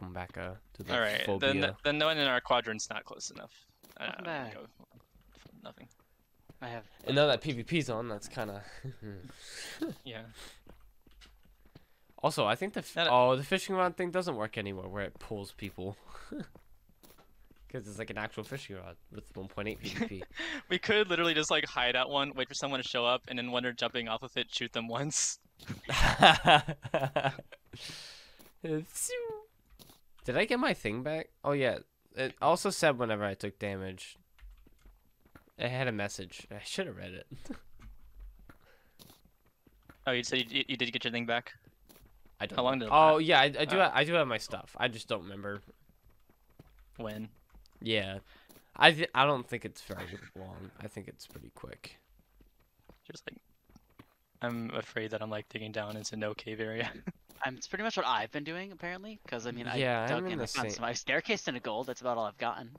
Welcome back uh, to the All right, phobia. then then no one in our quadrant's not close enough. Uh, Welcome I'm gonna back. go nothing. I have. And now that PvP's on, that's kind of. Yeah. also, I think the f- Not a- oh the fishing rod thing doesn't work anymore where it pulls people. Because it's like an actual fishing rod with 1.8 PvP. We could literally just like hide out one, wait for someone to show up, and then when they're jumping off of it, shoot them once. Did I get my thing back? Oh yeah. It also said whenever I took damage. It had a message. I should have read it. Oh, you said you, you did get your thing back. I don't. How long did it Oh last? yeah, I, I do. Uh, ha- I do have my stuff. I just don't remember. When? Yeah, I th- I don't think it's very long. I think it's pretty quick. Just like, I'm afraid that I'm like digging down into no cave area. I'm, it's pretty much what I've been doing apparently, because I mean I Yeah, I'm dug in in, the I found same- some. I staircase into gold. That's about all I've gotten.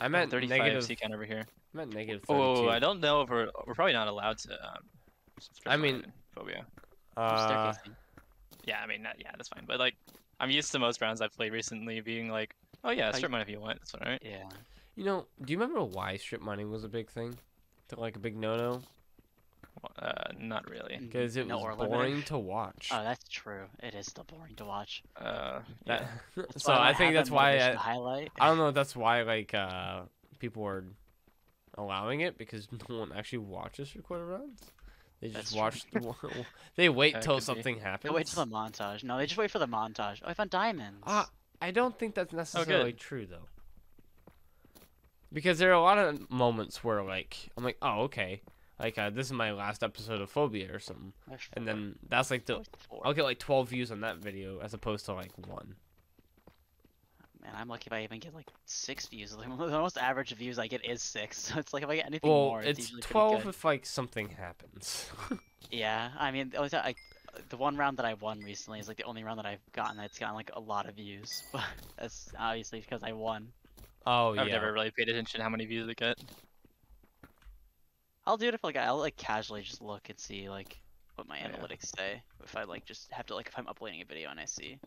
I'm at 35 negative. secant over here. I'm at negative 32. Oh, I don't know if we're we're probably not allowed to. Um, I mean- phobia. Uh. Yeah, I mean, that, yeah, that's fine. But like, I'm used to most rounds I've played recently being like, oh yeah, I- strip mine if you want. That's all right. Yeah. you know, do you remember why strip mining was a big thing? To like a big no-no Uh, not really. because it No was ore limiter. boring to watch. Oh, that's true. It is still boring to watch. Uh, That, yeah. So I think that's why I, highlight. I don't know if that's why like uh people are allowing it because no one actually watches recorded rounds. They That's just true. watch. The, one- they wait That till could be. something They wait till the montage. No, they just wait for the montage. Oh, I found diamonds. Uh, I don't think Oh, that's necessarily good. true though. Because there are a lot of moments where like I'm like, oh okay, like uh, this is my last episode of Phobia or something, There's and then that's like the four. I'll get like 12 views on that video as opposed to like one. Man, I'm lucky if I even get like six views. Like, the most average views I get is six. So it's like if I get anything Well, more, it's, it's 12 good. if like something happens. Yeah, I mean, the only time I, the one round that I won recently is like the only round that I've gotten that's gotten like a lot of views. But that's obviously because I won. oh yeah. I've never really paid attention to how many views it get. I'll do it if like I'll like casually just look and see like what my Oh, yeah. analytics say. If I like just have to like if I'm uploading a video and I see.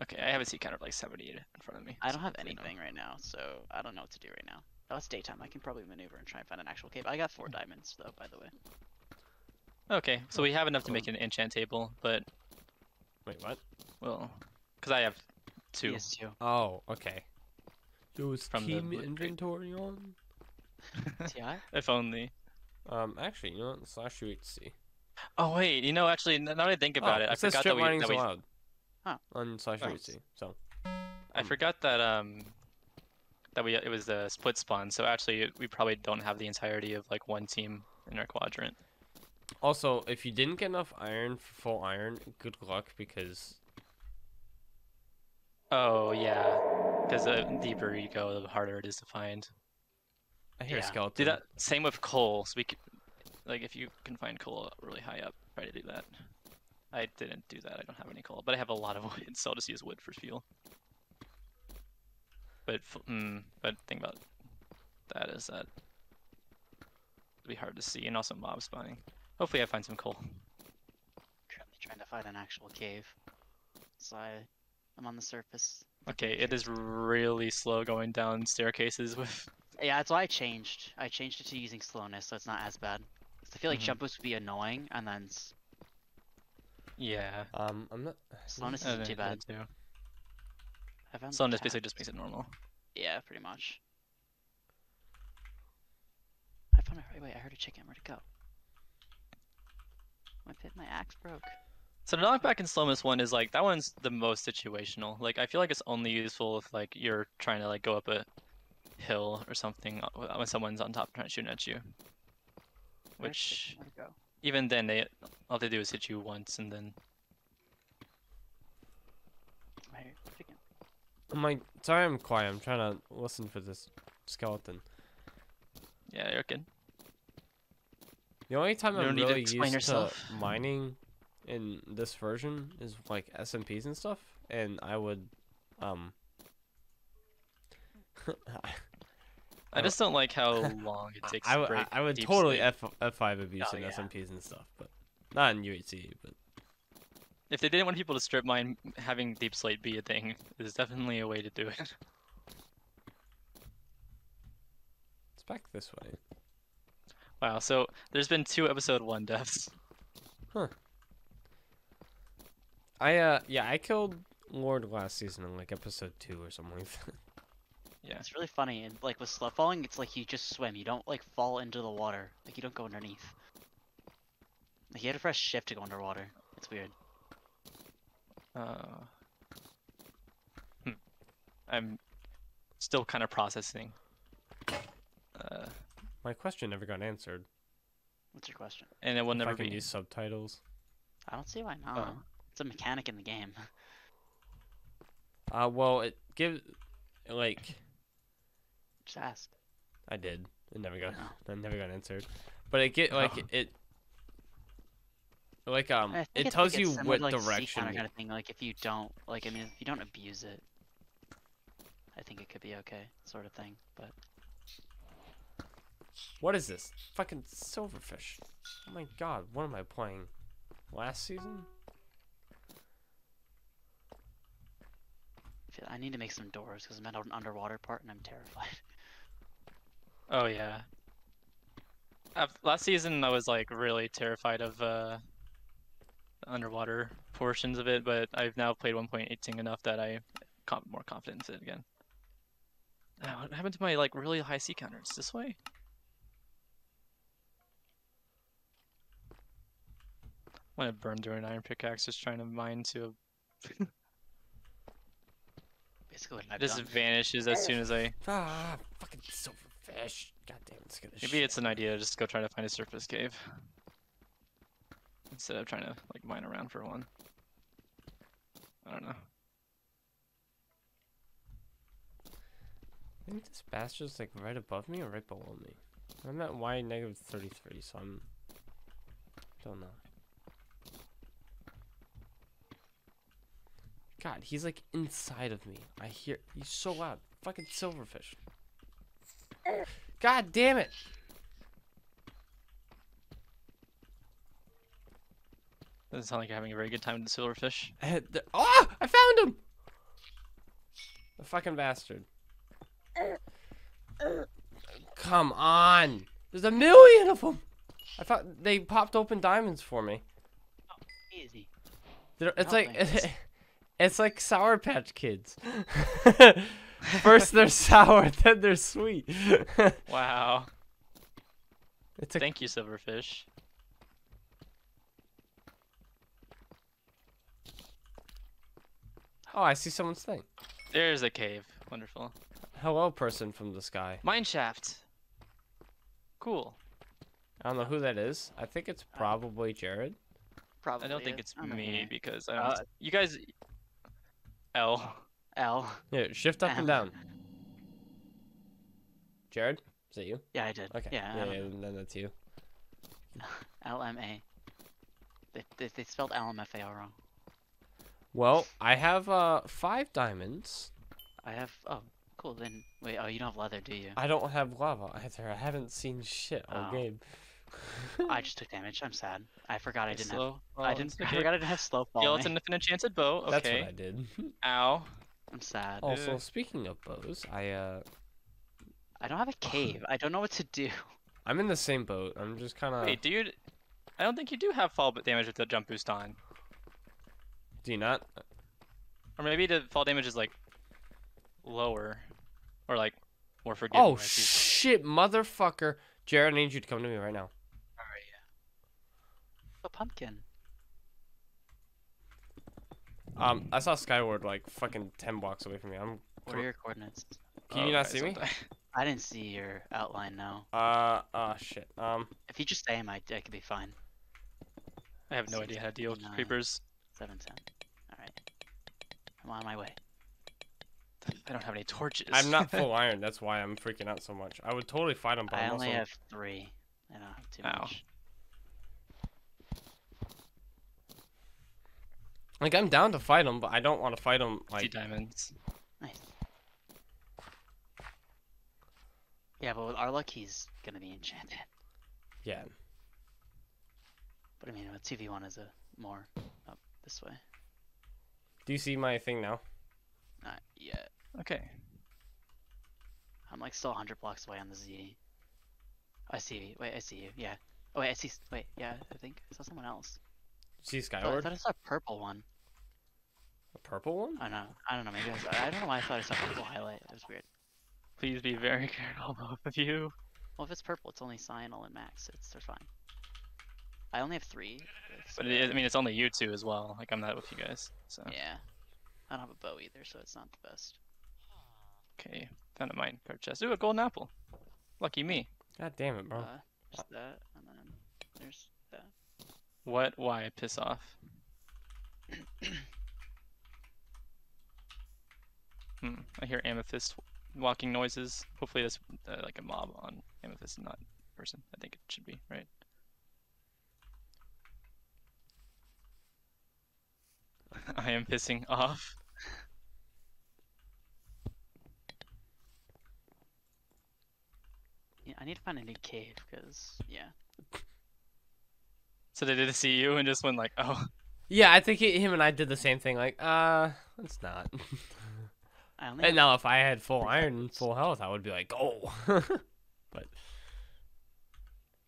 Okay, I have a sea counter of like 78 in front of me. I don't have hopefully no. anything right now, so I don't know what to do right now. Oh, it's daytime. I can probably maneuver and try and find an actual cave. I got four diamonds though, by the way. Okay, so we have enough to make an enchant table, but Wait, what? well, because I have two. Yes, two. Oh, okay. There was From the team loot inventory on. Ti. If only. Um, actually, you know what? Slash UHC. Oh wait, you know, actually, n- now that I think about oh, it, I forgot strip that we, mining's that we allowed. Huh. On slash Oh. UHC. So. I Um, forgot that um that we it was the split spawn. So actually, we probably don't have the entirety of like one team in our quadrant. Also, if you didn't get enough iron for full iron, good luck because Oh yeah, because the deeper you go, the harder it is to find. I hear a Yeah. skeleton. Do that same with coal. So we could, like, if you can find coal really high up, try to do that. I didn't do that. I don't have any coal, but I have a lot of wood, so I'll just use wood for fuel. But mm, but thing about that is that it'll be hard to see, and also mob spawning. Hopefully, I find some coal. Currently trying to find an actual cave. So I, I'm on the surface. Okay, it is really slow going down staircases with. Yeah, that's why I changed. I changed it to using slowness, so it's not as bad. I feel like Mhm. jump boost would be annoying, and then Yeah. Um, I'm not. slowness I isn't too bad. that too. I found the Slowness cat. basically just makes it normal. Yeah, pretty much. I found my. Wait, I heard a chicken. Where'd it go? My pit, my axe broke. So the knockback in slowness one is like that one's the most situational. Like I feel like it's only useful if like you're trying to like go up a hill or something uh, when someone's on top trying to shoot at you. Which chicken- Where'd it go? even then they all they do is hit you once and then Right here. Chicken. I'm like, sorry, I'm quiet. I'm trying to listen for this skeleton. yeah you're good. The only time You I'm don't need to really explain used yourself. to mining in this version is like SMPs and stuff, and I would, um. I just don't like how long it takes I, to would- break I would deep totally sleep. F F5 abuse Oh, in yeah. SMPs and stuff, but Not in UHC, but If they didn't want people to strip mine, having deep slate be a thing is definitely a way to do it. it's back this way. Wow, so there's been two episode one deaths. Huh. I uh yeah, I killed Lord last season in like episode two or something like that. Yeah. It's really funny, and like with slow falling, it's like you just swim. You don't like fall into the water. Like you don't go underneath. Like you have to press shift to go underwater. It's weird. Uh, hmm. I'm still kind of processing. Uh, My question never got answered. What's your question? and it will if never I can be. use subtitles. I don't see why not. Oh. It's a mechanic in the game. Uh well it gives like Just ask. I did. It never got Oh. I never got answered. But it get like Oh. it like um it it's, tells you what like, direction kind of thing. Like if you don't, like I mean, if you don't abuse it, I think it could be okay, sort of thing. But What is this? Fucking silverfish. Oh my god, what am I playing? Last season? I I need to make some doors because I'm at an underwater part and I'm terrified. Oh yeah. Af- last season I was like really terrified of uh, underwater portions of it, but I've now played 1.18 enough that I com- more confident in it again. Ah, what happened to my like really high sea counters? This way? I'm gonna burn through an iron pickaxe just trying to mine to Basically, what I've just done. vanishes as soon as I Ah, fucking Eh, silverfish. God damn, it's gonna Maybe it's an idea to just go try to find a surface cave. Instead of trying to like mine around for one. I don't know. Maybe this bastard's like right above me or right below me. I'm at Y negative 33, so I'm. Don't know. God, he's like inside of me. I hear. He's so loud. Fucking silverfish. God damn it! Doesn't sound like you're having a very good time with the silverfish. Oh! I found him! The fucking bastard. Come on! There's a million of them! I thought they popped open diamonds for me. Easy. They're, it's Oh, like it's like Sour Patch Kids. First they're sour, then they're sweet. Wow. it's a Thank you, silverfish. oh, I see someone's thing. There's a cave. Wonderful. Hello, person from the sky. Mine shaft. Cool. I don't know who that is. I think it's probably Jared. Probably. I don't think it's don't me who- because I don't. Uh, you guys. L. L. Yeah, shift up and Um, down. Jared, is that you? Yeah, I did. Okay. Yeah. yeah, I yeah, then that's you. L M A. They, they they spelled L M F A R wrong. Well, I have uh five diamonds. I have. Oh, cool. Then wait. Oh, you don't have leather, do you? I don't have lava either. I haven't seen shit all Oh. game. I just took damage. I'm sad. I forgot I didn't have. slow. I didn't. it's I forgot I didn't have slow fall. Skeleton with an enchanted bow. Okay. That's what I did. Ow. I'm sad. also, Uh. speaking of bows, I uh I don't have a cave. I don't know what to do. I'm in the same boat. I'm just kind of. Wait, do you? I don't think you do have fall damage with the jump boost on. Do you not? Or maybe the fall damage is like lower, or like more forgiving. Oh shit, motherfucker! Jared, I need you to come to me right now. Where are you? A pumpkin. Um, I saw Skylord like fucking ten blocks away from me. I'm. What are your coordinates? Can you not okay, see me? I didn't see your outline now. Uh, oh shit. Um, If you just aim, I, I could be fine. I have no idea how to deal with 69. creepers. Seven ten. All right. I'm on my way. I don't have any torches. I'm not full iron. That's why I'm freaking out so much. I would totally fight him, but I I'm only also. have three. I don't have too Ow. much. Like I'm down to fight him, but I don't want to fight him Two like. diamonds. Nice. Yeah, but with our luck, he's gonna be enchanted. Yeah. But I mean, a two v one is a more up this way. Do you see my thing now? Not yet. Okay. I'm like still 100 blocks away on the Z. I see you. Wait, I see you. Yeah. Oh wait, I see. Wait, yeah. I think I saw someone else. See Oh, I thought I saw a purple one. A purple one? I don't know. I don't know. Maybe I, was, I don't know why I thought I saw a purple highlight. It was weird. Please be very careful, both of you. Well, if it's purple, it's only Cyonal and Max. It's they're fine. I only have three. it's- But it, I mean, it's only you two as well. Like I'm not with you guys. So yeah. I don't have a bow either, so it's not the best. okay, found a minecart chest. Ooh, a golden apple. Lucky me. God damn it, bro. Uh, there's that, and then there's that. What? Why? Piss off. Hmm. I hear amethyst walking noises. Hopefully that's uh, like a mob on amethyst, not person. I think it should be right. I am pissing off. Yeah, I need to find a new cave because yeah. So they did see you and just went like, oh, Yeah, I think he, him and I did the same thing. Like, uh, it's not. I only and now, if I had full iron, and full health, I would be like, oh. but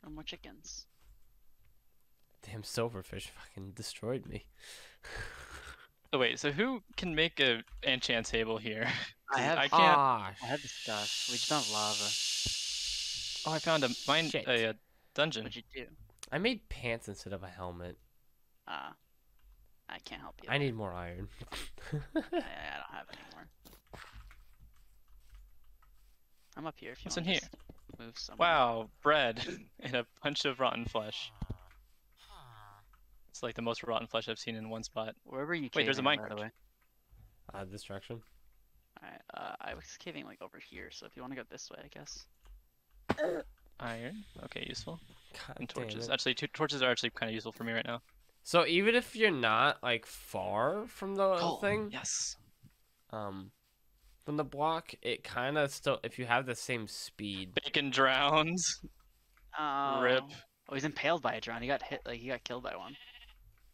no more chickens. damn, silverfish fucking destroyed me. oh wait. So who can make a enchant table here? I have. I I, can't. Ah, have the stuff. We just don't have lava. Oh, I found a mine, a, a dungeon. What'd you do? I made pants instead of a helmet. Ah. I can't help you. I need more iron. I, I don't have any more. I'm up here if you What's in here? to move somewhere. Wow, bread and a bunch of rotten flesh. It's like the most rotten flesh I've seen in one spot. Where were you Wait, there's a caving, by the way? uh, distraction. Alright, uh, I was caving like over here, so if you want to go this way, I guess. Iron, okay, useful. God And torches. Actually, two torches are actually kind of useful for me right now. So even if you're not like far from the Coal, thing, Yes. um, from the block, it kind of still. If you have the same speed, Bacan drowns. Oh. Rip. Oh, he's impaled by a drone. He got hit, like, he got killed by one.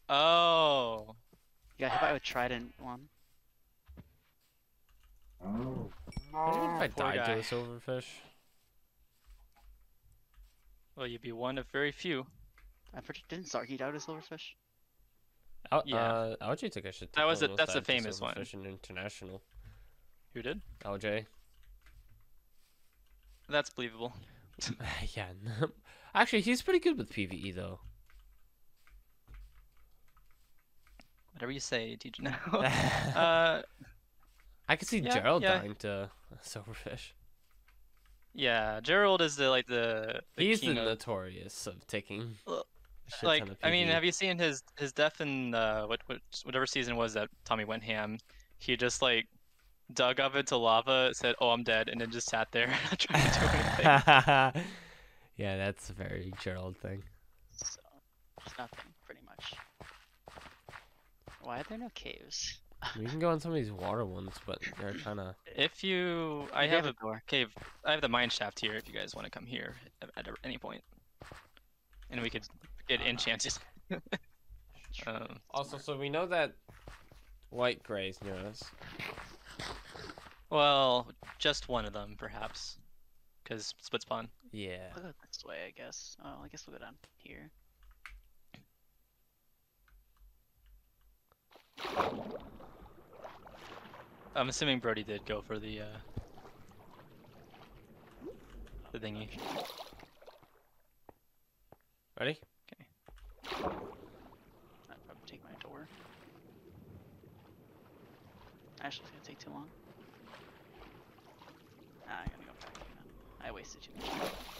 Oh. He got hit by a trident one. Oh. imagine if I poor died to guy. a silverfish. Well, you'd be one of very few. I'm pretty. Didn't Zarky die to silverfish? Al- Yeah. uh, LJ took a shit. That ton was of a- that's the dives to famous one. silverfish in international. Who did? LJ. That's believable. yeah. no. Actually, he's pretty good with PVE though. Whatever you say, teach now. uh, I could see yeah, Gerald yeah. dying to silverfish. Yeah, Gerald is the like the, the He's the of notorious of taking. Well, a shit like I mean, have you seen his his death in uh, what, what whatever season was that Tommy went ham? He just like dug up into lava, said, "Oh, I'm dead," and then just sat there not trying to do anything. yeah, that's a very Gerald thing. So, there's nothing, pretty much. Why are there no caves? We can go on some of these water ones, but they're kind of. If you, I Maybe have a door. cave. I have the mine shaft here. If you guys want to come here at, at any point, and we could get Uh, enchanted. um, Also, so we know that white gray is near us. well, just one of them, perhaps, because split spawn. Yeah. We'll go this way, I guess. Oh, I guess we'll go down here. I'm assuming Brody did go for the uh, the thingy. Ready? Okay. I'd probably take my door. Actually, it's gonna take too long. Nah, I'm gonna go back. again. I wasted too much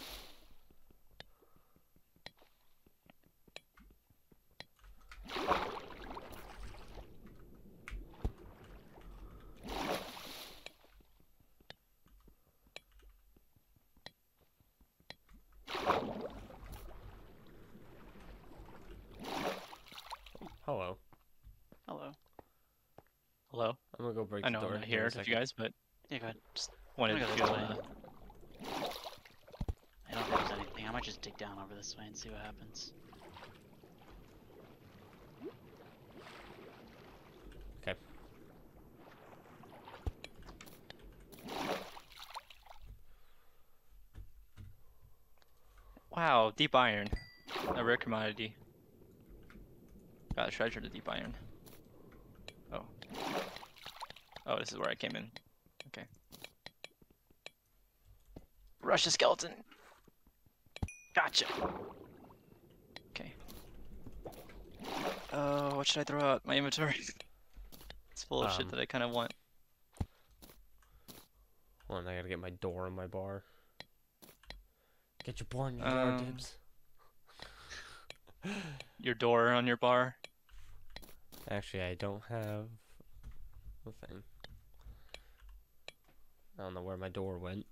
If you guys, but yeah, go ahead. Just wanted to feel. Uh, I don't think there's anything. I might just dig down over this way and see what happens. Okay. Wow, deep iron. A rare commodity. Got a treasure to deep iron. Oh. This is where I came in. Okay. Rush the skeleton! Gotcha! Okay. Oh, what should I throw out? My inventory. it's full of shit Um, that I kind of want. Hold on, I gotta get my door in my bar. Get your door in your Um, door, Dibs. Your door on your bar. Actually, I don't have the thing. I don't know where my door went.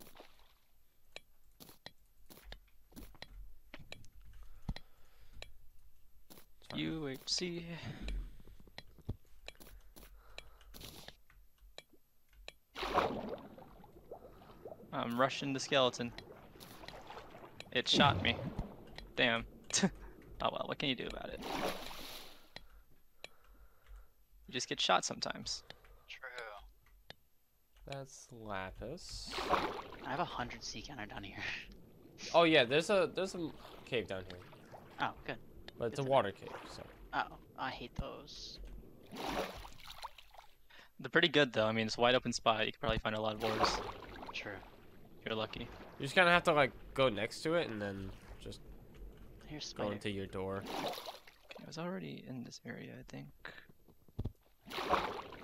It's fine. UHC. I'm rushing the skeleton. It shot me. Damn. oh well, what can you do about it? You just get shot sometimes. True. That's lapis. I have a hundred sea counter down here. Oh yeah, there's a there's a cave down here, Oh, good. but it's a Good know. water cave. So Oh, I hate those. They're pretty good though. I mean, it's a wide open spot. You could probably find a lot of ores. True. You're lucky. you just kind of have to like go next to it and then just Here's go spider. into your door. Okay, I was already in this area, I think.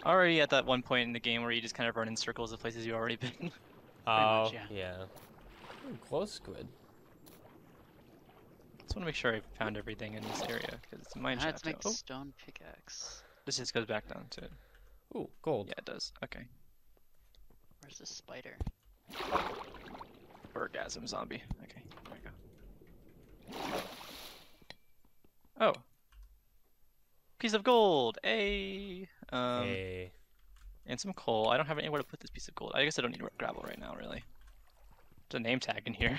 Already at that one point in the game where you just kind of run in circles of places you've already been. Oh much, yeah. yeah. Ooh, close squid. just want to make sure I found everything in this area because it's a mine I had shaft. to make Oh, stone pickaxe. this just goes back down to it. Ooh, gold. Yeah, it does. Okay. Where's the spider? Orgasm zombie. Okay, there we go. Oh. Piece of gold. A. Um, hey. and some coal. I don't have anywhere to put this piece of gold. I guess I don't need gravel right now, really. There's a name tag in here.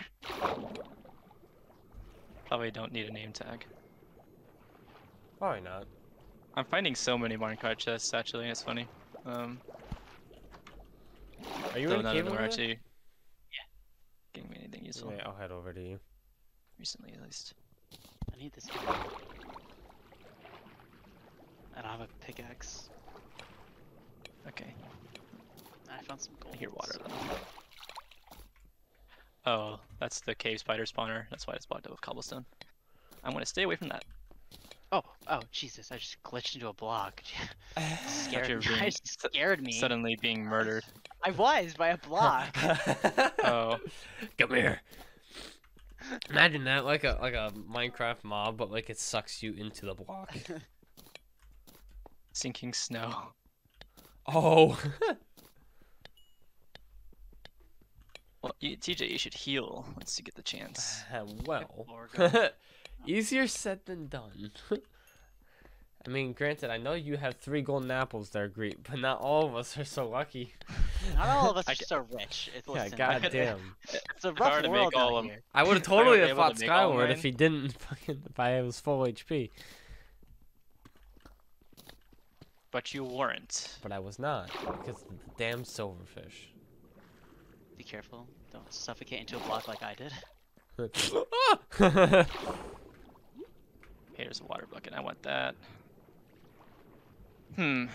Probably don't need a name tag. Probably not. I'm finding so many minecart chests, actually. It's funny. Um, Are you in none cave of them over are there? actually giving me anything useful. Wait, I'll head over to you. Recently, at least. I need this. I don't have a pickaxe. Okay. I found some gold. I hear water, though. Oh, that's the cave spider spawner. That's why it's blocked up with cobblestone. I'm gonna stay away from that. Oh, oh, Jesus! I just glitched into a block. scared, you were I being scared me. Suddenly being murdered. I was by a block. Oh, Come here. Imagine that, like a like a Minecraft mob, but like it sucks you into the block. sinking snow. Oh. Well, you, TJ, you should heal once you get the chance. Uh, well, easier said than done. I mean, granted, I know you have three golden apples there, Greet, but not all of us are so lucky. Not all of us are so rich. It's, Yeah, listen, goddamn. It's a rough to make world all out of 'em. here. I would have If I were totally have able fought Skylord if he didn't fucking if I was full HP, But you weren't. but I was not because the damn silverfish. Be careful. Don't suffocate into a block like I did. Here's a water bucket. I want that. Hmm. I'm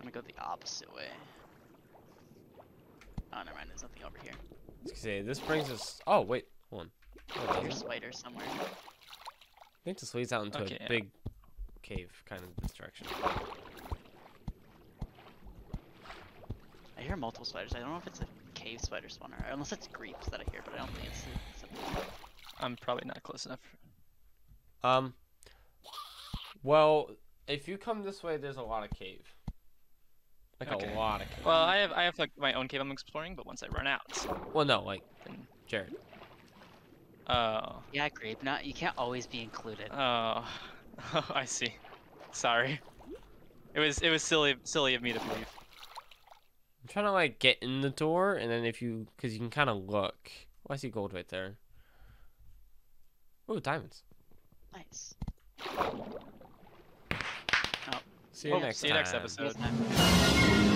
gonna go the opposite way. Oh, never mind. There's nothing over here. See, this brings us. Oh wait, hold on. It There's a spider somewhere. I think this leads out into Okay, a yeah. big cave kind of this direction. I hear multiple spiders. I don't know if it's a cave spider spawner, unless it's creeps that I hear, but I don't think it's. it's a... I'm probably not close enough. Um. Well, if you come this way, there's a lot of cave. Like Okay. a lot of cave. Well, I have I have like my own cave I'm exploring, but once I run out, Well, no, like then Jared. oh Yeah, creep. Not you can't always be included. oh, I see. Sorry. It was it was silly silly of me to believe. I'm trying to like get in the door, and then if you, cause you can kind of look. Oh, I see gold right there. Ooh, diamonds. Nice. Oh. See you Well, next see you next time. episode. Next time.